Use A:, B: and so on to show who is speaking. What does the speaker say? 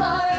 A: 啊。